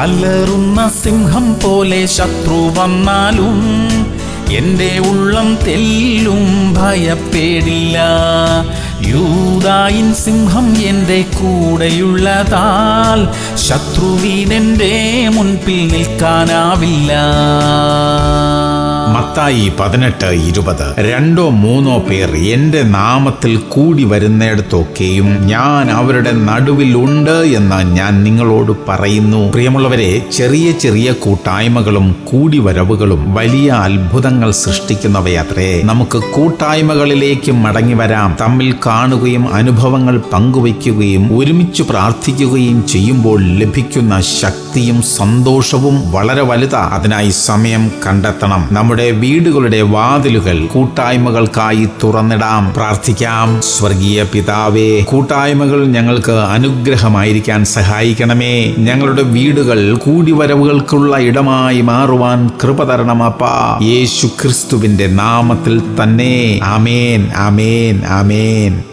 അലറുന്ന സിംഹം പോലെ ശത്രു വന്നാലും എന്റെ ഉള്ളം തെല്ലും ഭയപ്പെടില്ല. യൂതായിൻ സിംഹം എന്റെ കൂടെയുള്ളതാൽ ശത്രുവിനെന്റെ മുൻപിൽ നിൽക്കാനാവില്ല. മത്തായി പതിനെട്ട് ഇരുപത്. രണ്ടോ മൂന്നോ പേർ എന്റെ നാമത്തിൽ കൂടി വരുന്നിടത്തൊക്കെയും ഞാൻ അവരുടെ നടുവിൽ ഉണ്ട് എന്ന് ഞാൻ നിങ്ങളോട് പറയുന്നു. പ്രിയമുള്ളവരെ ചെറിയ ചെറിയ കൂട്ടായ്മകളും കൂടിവരവുകളും വലിയ അത്ഭുതങ്ങൾ സൃഷ്ടിക്കുന്നവയത്രേ നമുക്ക് കൂട്ടായ്മകളിലേക്ക് മടങ്ങി വരാം. തമ്മിൽ കാണുകയും അനുഭവങ്ങൾ പങ്കുവയ്ക്കുകയും ഒരുമിച്ച് പ്രാർത്ഥിക്കുകയും ചെയ്യുമ്പോൾ ലഭിക്കുന്ന ശക്തിയും സന്തോഷവും വളരെ വലുതാ. അതിനായി സമയം കണ്ടെത്തണം. നമ്മുടെ വീടുകളുടെ വാതിലുകൾ കൂട്ടായ്മകൾക്കായി തുറന്നിടാം. പ്രാർത്ഥിക്കാം. സ്വർഗീയ പിതാവേ കൂട്ടായ്മകൾ ഞങ്ങൾക്ക് അനുഗ്രഹമായിരിക്കാൻ സഹായിക്കണമേ. ഞങ്ങളുടെ വീടുകൾ കൂടിവരവുകൾക്കുള്ള ഇടമായി മാറുവാൻ കൃപ തരണമപ്പാ യേശു ക്രിസ്തുവിന്റെ നാമത്തിൽ തന്നെ. ആമേൻ ആമേൻ ആമേൻ.